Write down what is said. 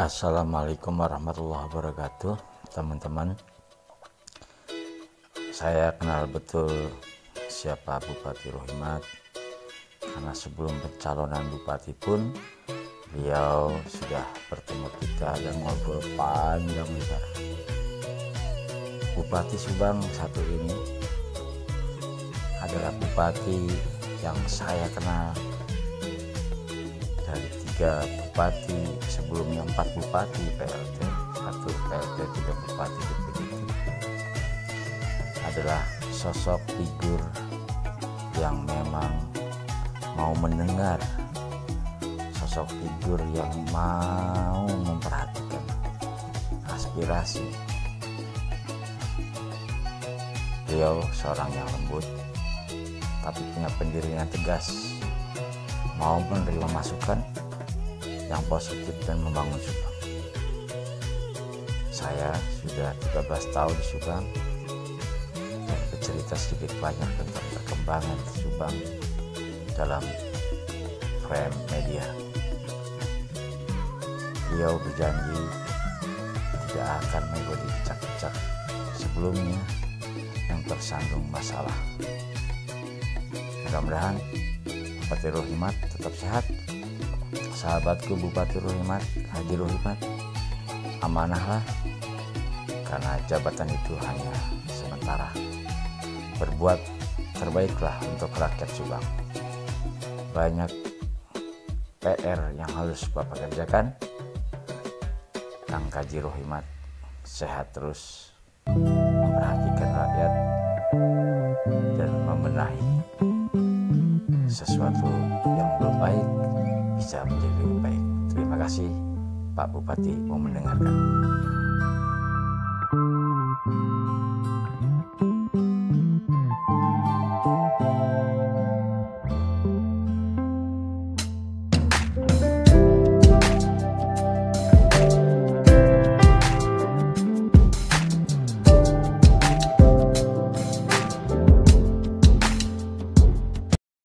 Assalamualaikum warahmatullahi wabarakatuh teman-teman. Saya kenal betul siapa Bupati Rohimat karena sebelum pencalonan Bupati pun beliau sudah bertemu kita dan ngobrol panjang lebar. Bupati Subang satu ini adalah Bupati yang saya kenal tiga bupati sebelumnya empat bupati PLT satu PLT tiga bupati DPD adalah sosok figur yang memang mau mendengar. Sosok figur yang mau memperhatikan aspirasi. Beliau seorang yang lembut tapi punya pendirian tegas. Mau menerima masukan yang positif dan membangun Subang. Saya sudah 13 tahun di Subang dan bercerita sedikit banyak tentang perkembangan Subang dalam frame media. Beliau berjanji tidak akan mengikuti cicak-cicak sebelumnya yang tersandung masalah. Mudah-mudahan Bupati Rohimat tetap sehat sahabatku Bupati Ruhimat Haji Ruhimat amanahlah karena jabatan itu hanya sementara. Berbuat terbaiklah untuk rakyat Subang. Banyak PR yang harus Bapak kerjakan. Kang Kaji Rohimat sehat terus memperhatikan rakyat dan membenahi sesuatu yang belum baik bisa menjadi lebih baik. Terima kasih Pak Bupati mau mendengarkan.